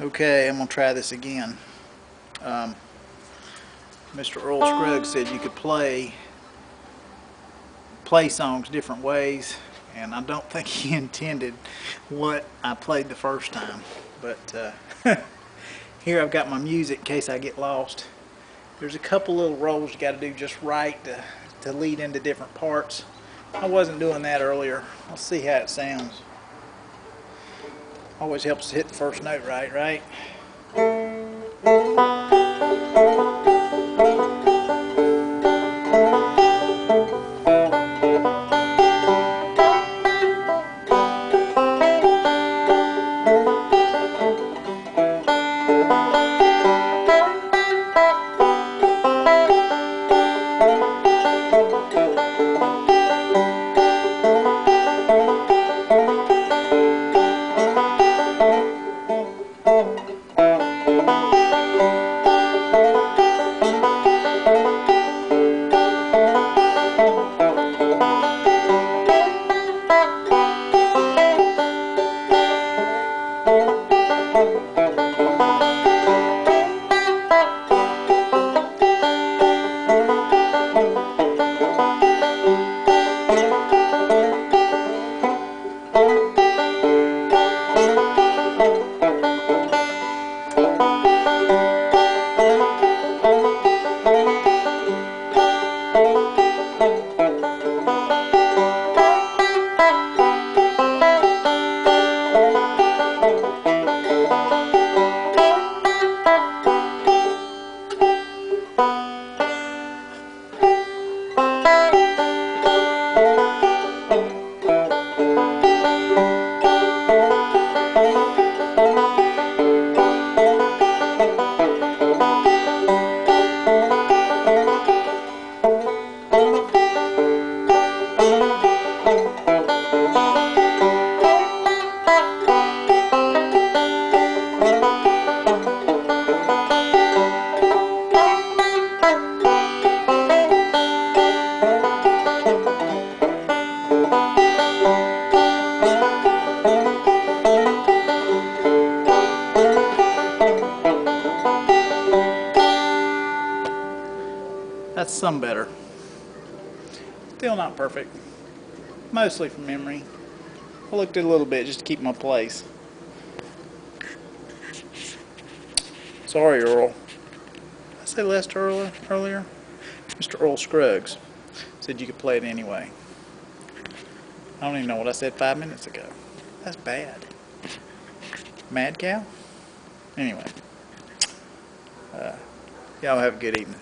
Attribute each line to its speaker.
Speaker 1: Okay, I'm gonna try this again. Um, Mr. Earl Scruggs said you could play play songs different ways, and I don't think he intended what I played the first time. But uh, here I've got my music in case I get lost. There's a couple little rolls you got to do just right to, to lead into different parts. I wasn't doing that earlier. Let's see how it sounds. Always helps to hit the first note right, right? That's some better. Still not perfect. Mostly from memory. I looked at a little bit just to keep my place. Sorry, Earl. Did I say Lester earlier? earlier? Mr. Earl Scruggs said you could play it anyway. I don't even know what I said five minutes ago. That's bad. Mad cow? Anyway. Uh, y'all have a good evening.